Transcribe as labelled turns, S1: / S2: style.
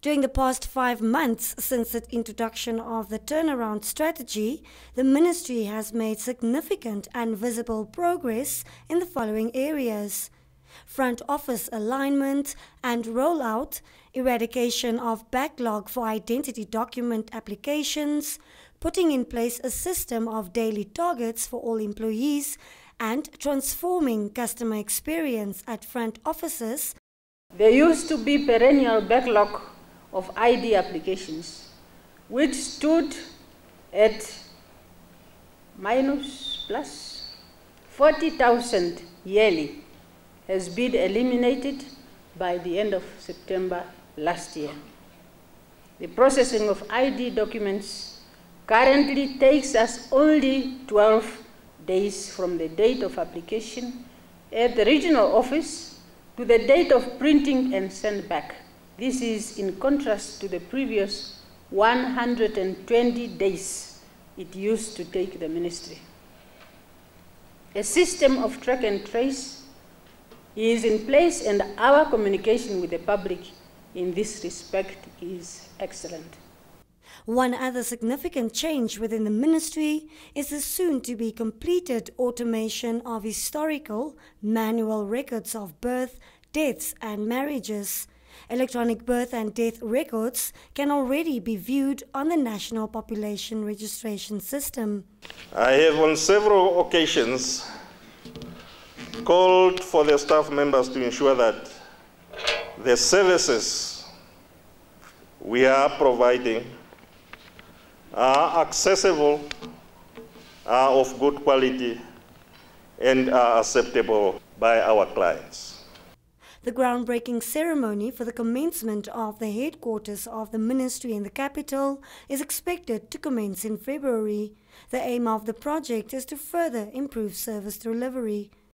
S1: During the past five months since the introduction of the turnaround strategy, the ministry has made significant and visible progress in the following areas front office alignment and rollout, eradication of backlog for identity document applications, putting in place a system of daily targets for all employees, and transforming customer experience at front offices.
S2: There used to be perennial backlog of ID applications, which stood at minus plus 40,000 yearly, has been eliminated by the end of September last year. The processing of ID documents currently takes us only 12 days from the date of application at the regional office to the date of printing and send back. This is in contrast to the previous 120 days it used to take the ministry. A system of track and trace is in place, and our communication with the public in this respect is excellent.
S1: One other significant change within the ministry is the soon to be completed automation of historical manual records of birth, deaths, and marriages. Electronic birth and death records can already be viewed on the National Population Registration System.
S3: I have on several occasions called for the staff members to ensure that the services we are providing are accessible, are of good quality, and are acceptable by our clients.
S1: The groundbreaking ceremony for the commencement of the headquarters of the ministry in the capital is expected to commence in February. The aim of the project is to further improve service delivery.